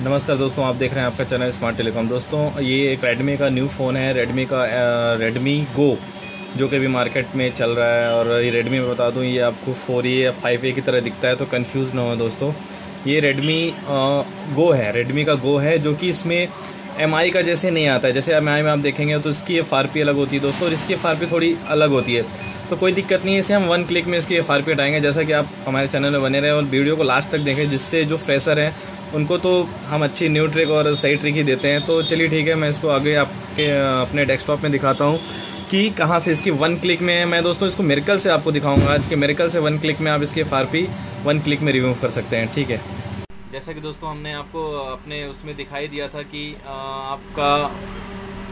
नमस्कार दोस्तों, आप देख रहे हैं आपका चैनल स्मार्ट टेलीकॉम दोस्तों, ये एक रेडमी का न्यू फ़ोन है रेडमी का रेडमी गो जो कि अभी मार्केट में चल रहा है। और ये रेडमी में बता दूँ, ये आपको फोर ए या फाइव ए की तरह दिखता है तो कंफ्यूज ना हो दोस्तों। ये रेडमी गो है रेडमी का गो है, जो कि इसमें एमआई का जैसे नहीं आता है। जैसे एमआई में आप देखेंगे तो इसकी एफ़ अलग होती है दोस्तों, और इसकी एफ़ थोड़ी अलग होती है। तो कोई दिक्कत नहीं है, इसे हम वन क्लिक में इसकी एफ़ हटाएँगे। जैसा कि आप हमारे चैनल में बने रहे और वीडियो को लास्ट तक देखें, जिससे जो फ्रेशर है उनको तो हम अच्छी न्यू ट्रिक और सही ट्रिक ही देते हैं। तो चलिए ठीक है, मैं इसको आगे आपके, अपने डेस्कटॉप में दिखाता हूँ कि कहाँ से इसकी वन क्लिक में मैं दोस्तों, इसको मेरिकल से आपको दिखाऊँगा। आज के मेरिकल से वन क्लिक में आप इसके फारपी वन क्लिक में रिमूव कर सकते हैं। ठीक है। जैसा कि दोस्तों, हमने आपको अपने उसमें दिखाई दिया था कि आपका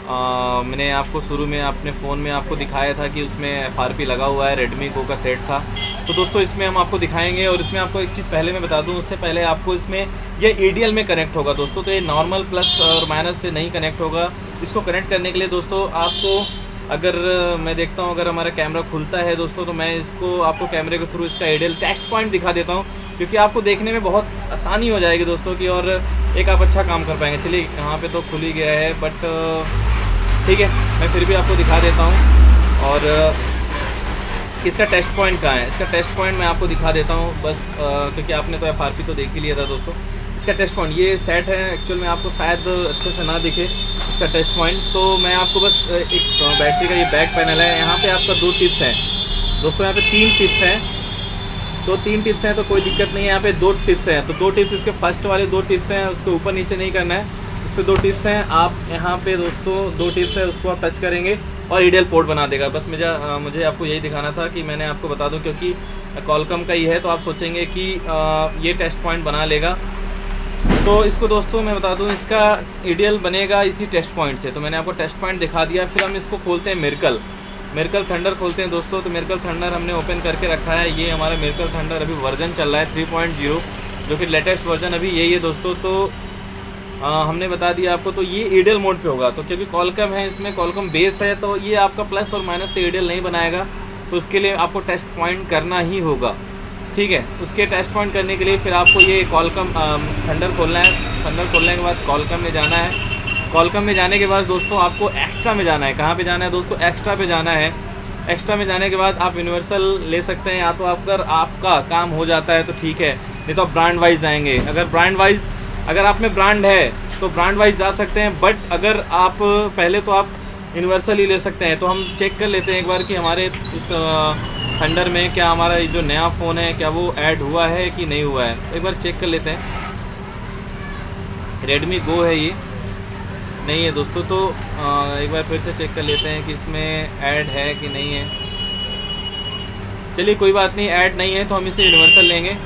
आ, मैंने आपको शुरू में अपने फ़ोन में आपको दिखाया था कि उसमें एफआरपी लगा हुआ है रेडमी को का सेट था। तो दोस्तों इसमें हम आपको दिखाएँगे और इसमें आपको एक चीज़ पहले मैं बता दूँ उससे पहले आपको इसमें ये ई में कनेक्ट होगा दोस्तों। तो ये नॉर्मल प्लस और माइनस से नहीं कनेक्ट होगा। इसको कनेक्ट करने के लिए दोस्तों आपको अगर मैं देखता हूँ अगर हमारा कैमरा खुलता है दोस्तों तो मैं इसको आपको कैमरे के थ्रू इसका एडियल टेस्ट पॉइंट दिखा देता हूँ। क्योंकि आपको देखने में बहुत आसानी हो जाएगी दोस्तों की और एक आप अच्छा काम कर पाएँगे। चलिए यहाँ पे तो खुल ही गया है बट ठीक है, मैं फिर भी आपको दिखा देता हूँ। और इसका टेस्ट पॉइंट कहाँ है? इसका टेस्ट पॉइंट मैं आपको दिखा देता हूँ, बस क्योंकि आपने तो एफआरपी तो देख ही लिया था दोस्तों। इसका टेस्ट पॉइंट ये सेट है एक्चुअल में आपको शायद अच्छे से ना दिखे, इसका टेस्ट पॉइंट तो मैं आपको बस एक बैटरी का ये बैक पैनल है, यहाँ पे आपका दो टिप्स हैं। दोस्तों, यहाँ पे तीन टिप्स हैं। तो तीन टिप्स हैं तो कोई दिक्कत नहीं है, यहाँ पे दो टिप्स हैं। तो दो टिप्स इसके फ़र्स्ट वाले दो टिप्स हैं, उसको ऊपर नीचे नहीं करना है। इस पर दो टिप्स हैं। आप यहाँ पे दोस्तों, दो टिप्स है, उसको आप टच करेंगे और ईडियल पोर्ट बना देगा। बस मुझे मुझे आपको यही दिखाना था कि मैंने आपको बता दूँ, क्योंकि कॉलकम का ही है तो आप सोचेंगे कि ये टेस्ट पॉइंट बना लेगा। तो इसको दोस्तों मैं बता दूँ, इसका ईडियल बनेगा इसी टेस्ट पॉइंट से। तो मैंने आपको टेस्ट पॉइंट दिखा दिया, फिर हम इसको खोलते हैं मिर्कल मिर्कल थंडर खोलते हैं दोस्तों तो मिर्कल थंडर हमने ओपन करके रखा है। ये हमारा मिर्कल थंडर अभी वर्जन चल रहा है थ्री जो कि लेटेस्ट वर्जन अभी यही है दोस्तों। तो आ, हमने बता दिया आपको तो ये एडियल मोड पे होगा। तो क्योंकि कॉलकम है इसमें कॉलकम बेस है तो ये आपका प्लस और माइनस से एडियल नहीं बनाएगा। तो उसके लिए आपको टेस्ट पॉइंट करना ही होगा। ठीक है? उसके टेस्ट पॉइंट करने के लिए फिर आपको ये कॉलकम थंडर खोलना है। थंडर खोलने के बाद कॉलकम में जाना है। कॉलकम में जाने के बाद दोस्तों आपको एक्स्ट्रा में जाना है। कहाँ पे जाना है दोस्तों? एक्स्ट्रा पे जाना है। एक्स्ट्रा में जाने के बाद आप यूनिवर्सल ले सकते हैं। या तो आप अगर आपका काम हो जाता है तो ठीक है। नहीं तो आप ब्रांड वाइज जाएँगे। अगर ब्रांड वाइज अगर आप में ब्रांड है तो ब्रांड वाइज जा सकते हैं बट अगर आप, पहले तो आप यूनिवर्सल ही ले सकते हैं तो हम चेक कर लेते हैं एक बार कि हमारे इस थंडर में क्या हमारा जो नया फ़ोन है, क्या वो ऐड हुआ है कि नहीं हुआ है? एक बार चेक कर लेते हैं। रेडमी गो है ये। नहीं है दोस्तों तो एक बार फिर से चेक कर लेते हैं कि इसमें ऐड है कि नहीं है। चलिए कोई बात नहीं ऐड नहीं है तो हम इसे यूनिवर्सल लेंगे।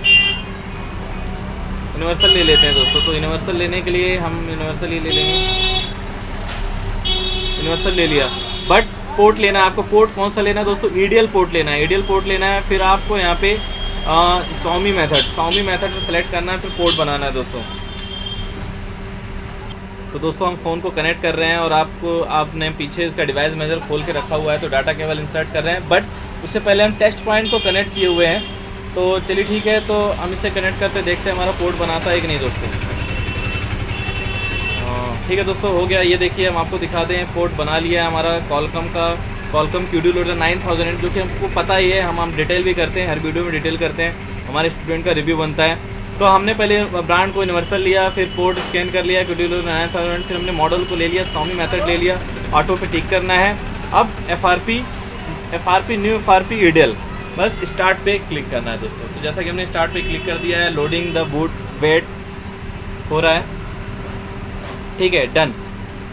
यूनिवर्सल ले लेते हैं दोस्तों तो यूनिवर्सल लेने के लिए हम यूनिवर्सल ही ले लेंगे। यूनिवर्सल ले लिया। बट पोर्ट लेना है, आपको पोर्ट कौन सा लेना है दोस्तों? ईडियल पोर्ट लेना है। ईडियल पोर्ट लेना है, फिर आपको यहाँ पे Xiaomi method Xiaomi method select करना है, फिर पोर्ट बनाना है दोस्तों। तो दोस्तों, हम फ़ोन को कनेक्ट कर रहे हैं और आपको, आपने पीछे इसका डिवाइस मेजर खोल के रखा हुआ है तो डाटा केवल इंसर्ट कर रहे हैं। बट उससे पहले हम टेस्ट पॉइंट को कनेक्ट किए हुए हैं। तो चलिए ठीक है तो हम इसे कनेक्ट करते देखते हैं हमारा पोर्ट बनाता है कि नहीं दोस्तों। हाँ, ठीक है दोस्तों हो गया। ये देखिए हम आपको दिखा दें पोर्ट बना लिया है हमारा कॉलकम का। Qualcomm Q D loader nine thousand जो कि हमको पता ही है हम हम डिटेल भी करते हैं हर वीडियो में डिटेल करते हैं। हमारे स्टूडेंट का रिव्यू बनता है। तो हमने पहले ब्रांड को यूनिवर्सल लिया फिर पोर्ट स्कैन कर लिया क्यूडी लोडर नाइन थाउज़ेंड फिर हमने मॉडल को ले लिया सॉमी मैथड ले लिया ऑटो पे टिक करना है। अब F R P F R P new F R P ideal बस स्टार्ट पे क्लिक करना है दोस्तों। तो जैसा कि हमने स्टार्ट पे क्लिक कर दिया है लोडिंग द बूट वेट हो रहा है। ठीक है डन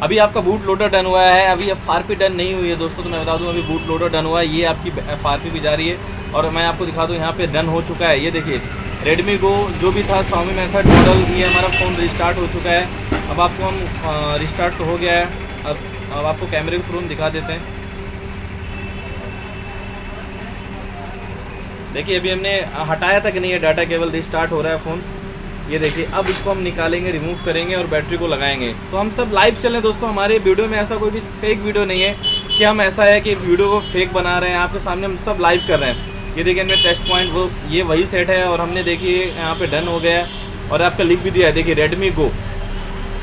अभी आपका बूट लोडर डन हुआ है, अभी एफ़ आर पी डन नहीं हुई है दोस्तों तो मैं बता दूँ, अभी बूट लोडर डन हुआ है, ये आपकी एफ़ आर पी भी जा रही है। और मैं आपको दिखा दूँ, यहाँ पे डन हो चुका है। ये देखिए रेडमी गो जो भी था स्वामी मेथड मॉडल ये हमारा फ़ोन रिस्टार्ट हो चुका है। अब आपको हम रिस्टार्ट तो हो गया है। अब अब आपको कैमरे के थ्रू दिखा देते हैं। देखिए, अभी हमने हटाया था कि नहीं, ये डाटा केवल रिस्टार्ट हो रहा है फ़ोन ये देखिए, अब इसको हम निकालेंगे रिमूव करेंगे और बैटरी को लगाएँगे। तो हम सब लाइव चलें दोस्तों, हमारे वीडियो में ऐसा कोई भी फेक वीडियो नहीं है कि हम ऐसा है कि वीडियो को फेक बना रहे हैं आपके सामने हम सब लाइव कर रहे हैं। ये देखिए, हमने टेस्ट पॉइंट वो, ये वही सेट है और हमने देखिए, यहाँ पे डन हो गया है। और आपका लिख भी दिया है, देखिए रेडमी गो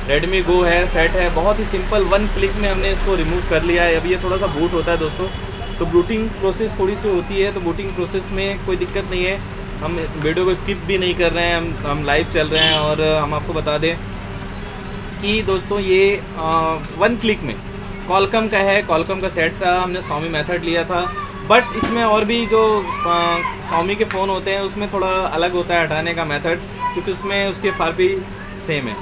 रेडमी गो है सेट है, बहुत ही सिंपल वन क्लिक में हमने इसको रिमूव कर लिया है। अभी ये थोड़ा सा बूट होता है दोस्तों। तो बूटिंग प्रोसेस थोड़ी सी होती है तो बूटिंग प्रोसेस में कोई दिक्कत नहीं है। हम वीडियो को स्किप भी नहीं कर रहे हैं हम हम लाइव चल रहे हैं और हम आपको बता दें कि दोस्तों ये आ, वन क्लिक में कॉलकम का है कॉलकम का सेट था हमने स्वामी मेथड लिया था। बट इसमें और भी जो स्वामी के फ़ोन होते हैं उसमें थोड़ा अलग होता है हटाने का मेथड क्योंकि उसमें उसके एफ़ सेम है।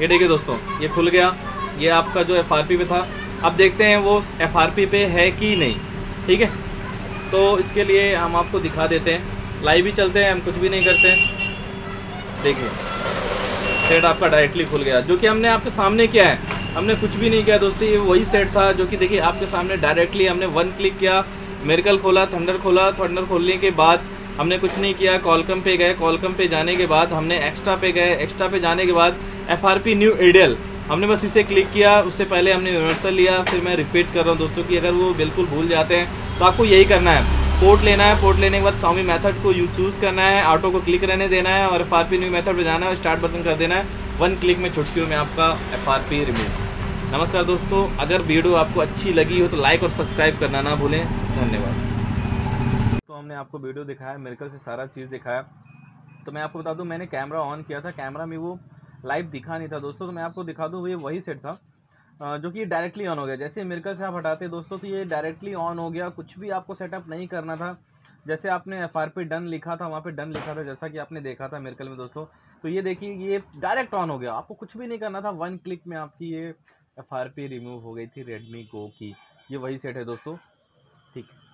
ये देखिए दोस्तों ये खुल गया। ये आपका जो एफ़ पे था अब देखते हैं वो एफआरपी पे है कि नहीं, ठीक है? तो इसके लिए हम आपको दिखा देते हैं। लाइव ही चलते हैं, हम कुछ भी नहीं करते देखिए सेट आपका डायरेक्टली खुल गया। जो कि हमने आपके सामने किया है। हमने कुछ भी नहीं किया, दोस्तों ये वही सेट था जो कि देखिए आपके सामने डायरेक्टली हमने वन क्लिक किया। मेरिकल खोला थंडर खोला थंडर खोलने के बाद हमने कुछ नहीं किया। कॉलकम पे गए कॉलकम पे जाने के बाद हमने एक्स्ट्रा पे गए। एक्स्ट्रा पे जाने के बाद एफआरपी न्यू एडियल हमने बस इसे क्लिक किया, उससे पहले हमने यूनिवर्सल लिया, फिर मैं रिपीट कर रहा हूँ दोस्तों कि अगर वो बिल्कुल भूल जाते हैं तो आपको यही करना है। पोर्ट लेना है पोर्ट लेने के बाद स्वामी मेथड को यू चूज़ करना है ऑटो को क्लिक रहने देना है और एफ़ न्यू मेथड पर जाना है और स्टार्ट बटन कर देना है। वन क्लिक में छुटकी में आपका एफ़ रिमूव नमस्कार दोस्तों, अगर वीडियो आपको अच्छी लगी हो तो लाइक और सब्सक्राइब करना ना भूलें। धन्यवाद। तो हमने आपको वीडियो दिखाया मेरिकल से सारा चीज़ दिखाया। तो मैं आपको बता दूँ, मैंने कैमरा ऑन किया था। कैमरा में वो लाइव दिखा नहीं था दोस्तों तो मैं आपको दिखा दूँ, ये वही सेट था जो कि डायरेक्टली ऑन हो गया। जैसे मेरिकल से आप हटाते दोस्तों तो ये डायरेक्टली ऑन हो गया। कुछ भी आपको सेटअप नहीं करना था। जैसे आपने एफ़ आर डन लिखा था, वहाँ पे डन लिखा था, जैसा कि आपने देखा था मेरिकल में दोस्तों। तो ये देखिए, ये डायरेक्ट ऑन हो गया। आपको कुछ भी नहीं करना था। वन क्लिक में आपकी ये एफआरपी रिमूव हो गई थी रेडमी गो की। ये वही सेट है दोस्तों। ठीक है।